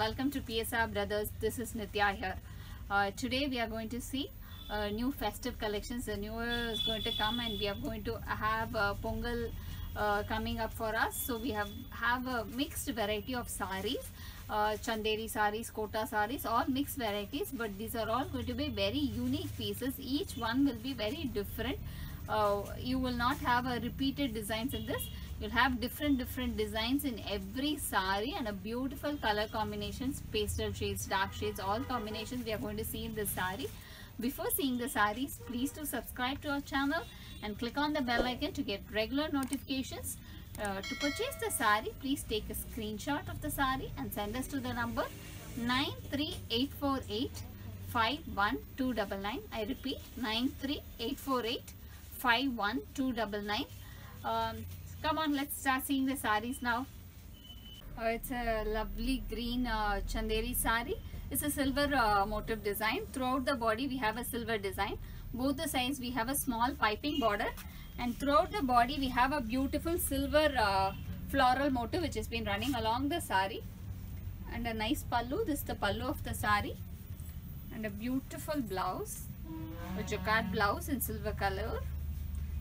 welcome to PSR Brothers. This is Nitya here. Uh, today we are going to see uh, new festive collections. The new year is going to come and we are going to have uh, Pongal uh, coming up for us. So we have have a mixed variety of saris, uh, Chanderi saris, Kota saris, all mixed varieties. But these are all going to be very unique pieces. Each one will be very different. Uh, you will not have a repeated designs in this you'll have different different designs in every sari and a beautiful color combinations pastel shades dark shades all combinations we are going to see in this sari. Before seeing the saris please do subscribe to our channel and click on the bell icon to get regular notifications. Uh, to purchase the sari please take a screenshot of the sari and send us to the number 93848 51299 i repeat 93848 51299 um, come on let's start seeing the saris now. Uh, it's a lovely green uh, chanderi sari. It's a silver uh, motif design. Throughout the body we have a silver design. Both the sides we have a small piping border. And throughout the body we have a beautiful silver uh, floral motif which has been running along the sari. And a nice pallu. This is the pallu of the sari. And a beautiful blouse. A jacquard blouse in silver color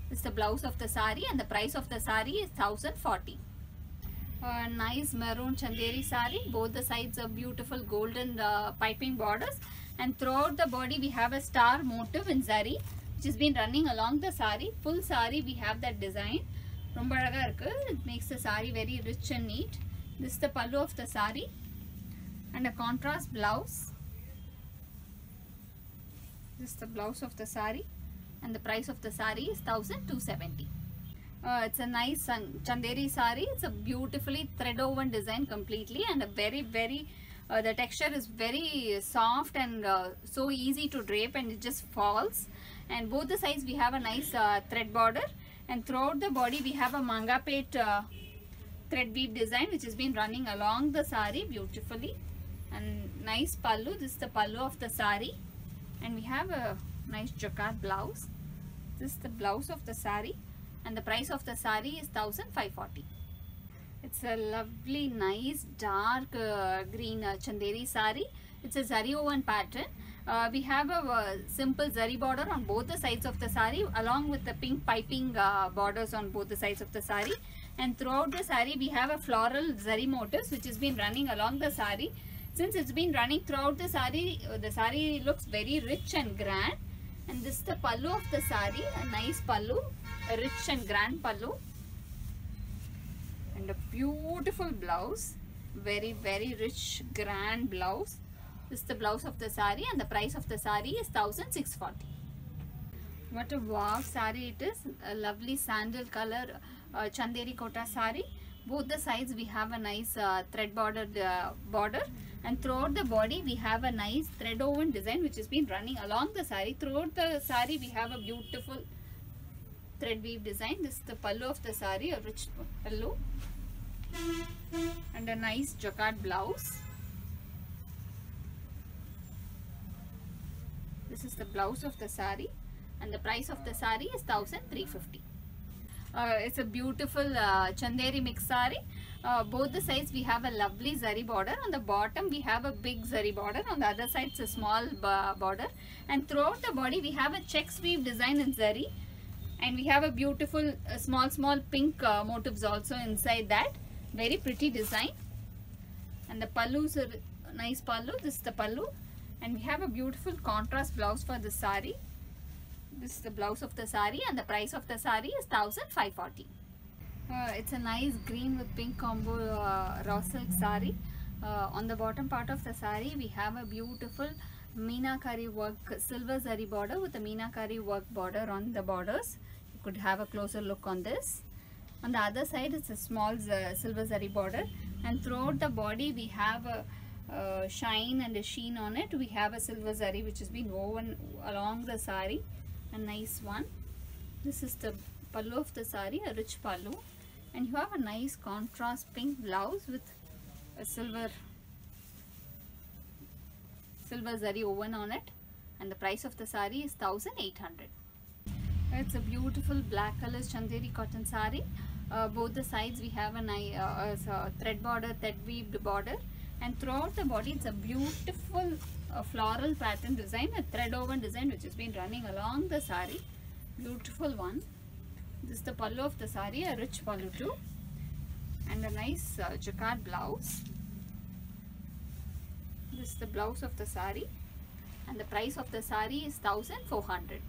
this is the blouse of the sari and the price of the sari is 1040 a nice maroon chanderi sari both the sides are beautiful golden uh, piping borders and throughout the body we have a star motif in zari which has been running along the sari full sari we have that design ரொம்ப அழகா இருக்கு it makes the sari very rich and neat this is the pallu of the sari and a contrast blouse this is the blouse of the sari and the price of the sari is 1270 uh, it's a nice chanderi sari it's a beautifully thread woven design completely and a very very uh, the texture is very soft and uh, so easy to drape and it just falls. And both the sides we have a nice uh, thread border. And throughout the body we have a manga pet uh, thread weave design which has been running along the sari beautifully. And nice pallu this is the pallu of the sari and we have a nice jacquard blouse. This is the blouse of the sari and the price of the sari is 1540 it's a lovely nice dark uh, green uh, chanderi sari. It's a zari woven pattern. Uh, we have a uh, simple zari border on both the sides of the sari along with the pink piping uh, borders on both the sides of the sari. And throughout the sari we have a floral zari motifs which has been running along the sari. Since it's been running throughout the sari uh, the sari looks very rich and grand and this is the pallu of the sari a nice pallu a rich and grand pallu. And a beautiful blouse very very rich grand blouse. This is the blouse of the sari and the price of the sari is 1640 what a wow sari it is. A lovely sandal color uh, chanderi kota sari both the sides we have a nice uh, thread bordered uh, border and throughout the body we have a nice thread woven design which has been running along the sari. Throughout the sari we have a beautiful thread weave design. This is the pallu of the sari a rich pallu. And a nice jacquard blouse. This is the blouse of the sari. And the price of the sari is 1350 uh, it's a beautiful uh, chanderi mix sari. Uh, both the sides we have a lovely zari border. On the bottom we have a big zari border. On the other side it's a small border. And throughout the body we have a check weave design in zari. And we have a beautiful uh, small small pink uh, motifs also inside that. Very pretty design. And the pallu is a nice pallu. This is the pallu. And we have a beautiful contrast blouse for the sari this is the blouse of the sari and the price of the sari is 1540 uh, it's a nice green with pink combo uh, raw silk sari uh, on the bottom part of the sari we have a beautiful meenakari work silver zari border with a meenakari work border on the borders. You could have a closer look on this. On the other side it's a small silver zari border. And throughout the body we have a uh, shine and a sheen on it. We have a silver zari which has been woven along the sari a nice one. This is the pallu of the sari a rich pallu and you have a nice contrast pink blouse with a silver silver zari woven on it. And the price of the sari is 1800 it's a beautiful black color chanderi cotton sari. Uh, both the sides we have a uh, uh, thread border thread weaved border and throughout the body it's a beautiful uh, floral pattern design a thread woven design which has been running along the sari. Beautiful one. This is the pallu of the sari a rich pallu too and a nice uh, jacquard blouse. This is the blouse of the sari and the price of the sari is 1400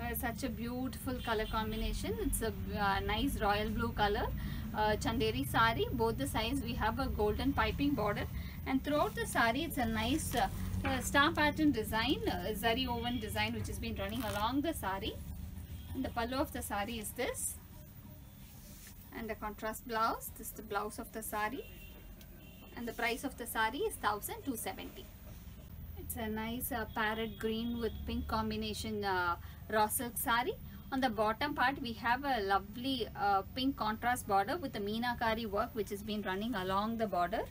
uh, such a beautiful color combination. It's a uh, nice royal blue color. Uh, chanderi sari both the sides we have a golden piping border. And throughout the sari it's a nice uh, uh, star pattern design uh, zari woven design which has been running along the sari. And the pallu of the sari is this. And the contrast blouse this is the blouse of the sari. And the price of the sari is 1270 it's a nice uh, parrot green with pink combination uh, raw silk sari. On the bottom part we have a lovely uh, pink contrast border with the meenakari work which has been running along the border.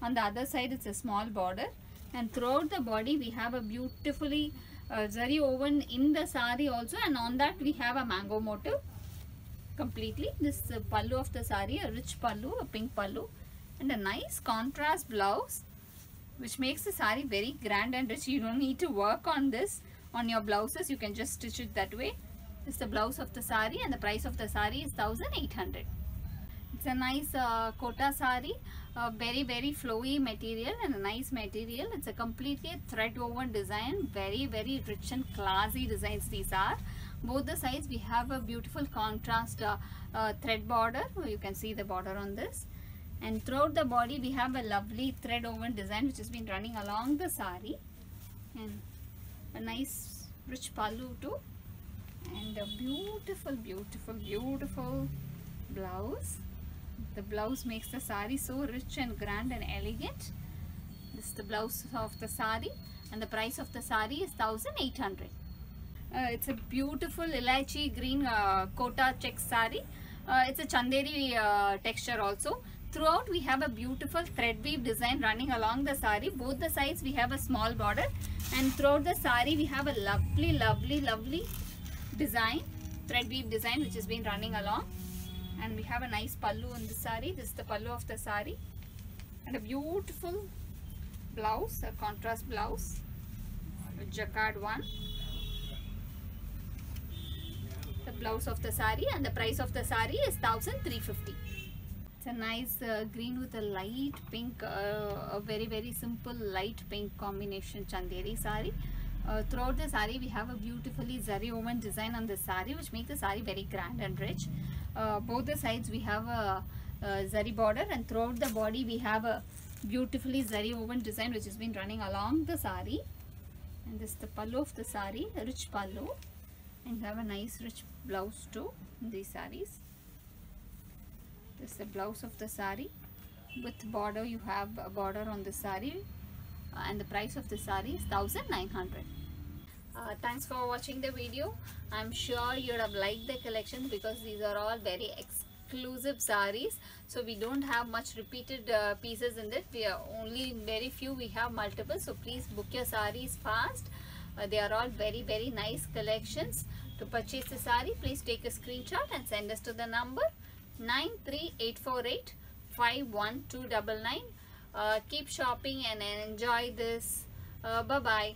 On the other side it's a small border. And throughout the body we have a beautifully uh, zari woven in the sari also. And on that we have a mango motif completely. This uh, pallu of the sari a rich pallu a pink pallu and a nice contrast blouse which makes the sari very grand and rich. You don't need to work on this on your blouses. You can just stitch it that way. Is the blouse of the sari and the price of the sari is 1800 it's a nice uh, kota sari uh, very very flowy material and a nice material. It's a completely thread woven design very very rich and classy designs these are. Both the sides we have a beautiful contrast uh, uh, thread border. You can see the border on this and throughout the body we have a lovely thread woven design which has been running along the sari. And a nice rich pallu too. And a beautiful beautiful beautiful blouse. The blouse makes the sari so rich and grand and elegant. This is the blouse of the sari. And the price of the sari is 1800 uh, it's a beautiful elaichi green uh, kota check sari. Uh, it's a chanderi uh, texture also throughout we have a beautiful thread weave design running along the sari. Both the sides we have a small border. And throughout the sari we have a lovely lovely lovely design thread weave design which has been running along. And we have a nice pallu on the sari. This is the pallu of the sari. And a beautiful blouse a contrast blouse a jacquard one. The blouse of the sari and the price of the sari is 1350 it's a nice uh, green with a light pink uh, a very very simple light pink combination chanderi sari uh, throughout the sari we have a beautifully zari woven design on the sari which makes the sari very grand and rich. Uh, both the sides we have a, a zari border and throughout the body we have a beautifully zari woven design which has been running along the sari and this is the pallu of the sari rich pallu and you have a nice rich blouse too in these saris this is the blouse of the sari with border you have a border on the sari uh, and the price of the sari is 1900 uh, thanks for watching the video. I'm sure you would have liked the collection because these are all very exclusive saris so we don't have much repeated uh, pieces in it. We are only very few. We have multiple. So please book your saris fast. Uh, they are all very very nice collections. To purchase the sari please take a screenshot and send us to the number 93848 51299 uh, keep shopping and enjoy this. Uh, bye bye